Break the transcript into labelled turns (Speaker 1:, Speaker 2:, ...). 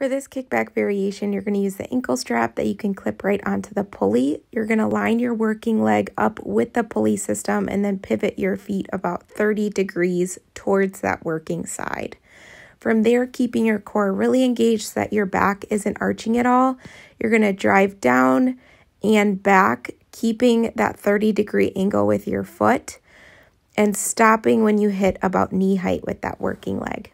Speaker 1: For this kickback variation, you're going to use the ankle strap that you can clip right onto the pulley. You're going to line your working leg up with the pulley system and then pivot your feet about 30 degrees towards that working side. From there, keeping your core really engaged so that your back isn't arching at all, you're going to drive down and back, keeping that 30 degree angle with your foot and stopping when you hit about knee height with that working leg.